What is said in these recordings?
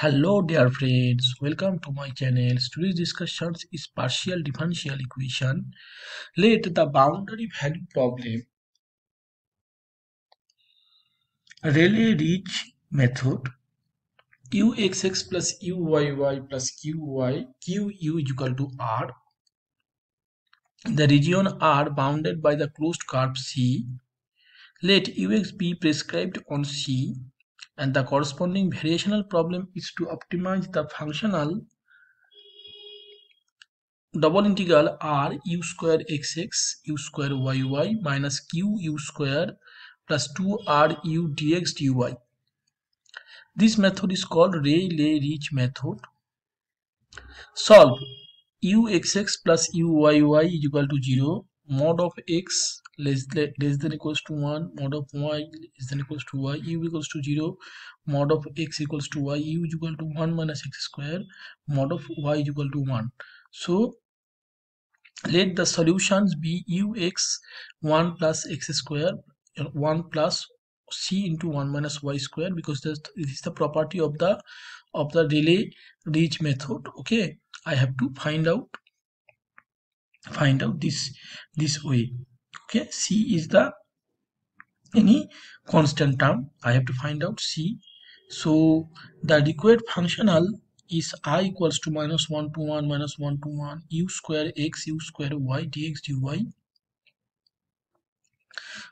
Hello dear friends, welcome to my channel. Today's discussion is partial differential equation. Let the boundary value problem Rayleigh Ritz method uxx plus uyy plus qy qu is equal to r. The region R bounded by the closed curve C. Let ux be prescribed on C and the corresponding variational problem is to optimize the functional double integral r u square xx u square yy minus q u square plus 2 r u dx dy. This method is called Rayleigh-Ritz method. Solve uxx plus uyy is equal to 0 mod of x less, less than equals to 1 mod of y less than equals to y u equals to 0 mod of x equals to y u is equal to 1 minus x square mod of y is equal to 1 so let the solutions be ux 1 plus x square 1 plus c into 1 minus y square because this is the property of the of the Rayleigh Ritz method okay? I have to find out find out this this way. Okay c is the any constant term. I have to find out c. So the required functional is i equals to minus 1 to 1 minus 1 to 1 u square x u square y dx dy.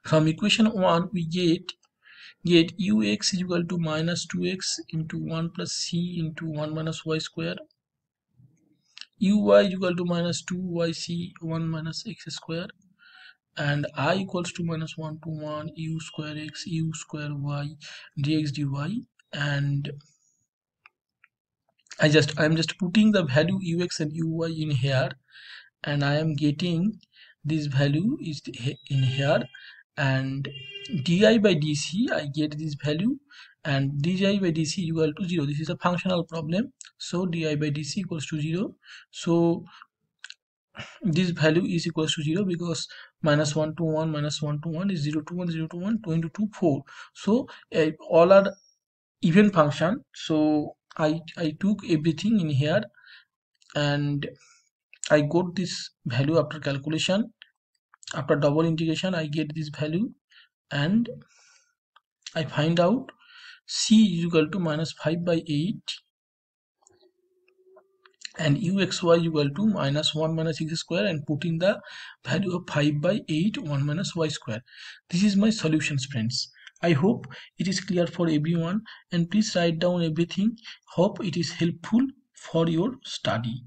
From equation 1 we get get ux is equal to minus 2x into 1 plus c into 1 minus y square uy is equal to minus 2yc 1 minus x square and i equals to minus 1 to 1 u square x u square y dx dy and i just i'm just putting the value ux and uy in here and i am getting this value is in here and di by dc i get this value and di by dc equal to 0 this is a functional problem so di by dc equals to 0 so this value is equals to 0 because minus 1 to 1 minus 1 to 1 is 0 to 1 0 to 1 2 into 2 4 so uh, all are even function. So i i took everything in here and i got this value after calculation. After double integration i get this value and i find out c is equal to minus 5 by 8 and uxy equal to minus 1 minus x square and putting the value of 5 by 8 1 minus y square. This is my solutions friends. I hope it is clear for everyone and please write down everything. Hope it is helpful for your study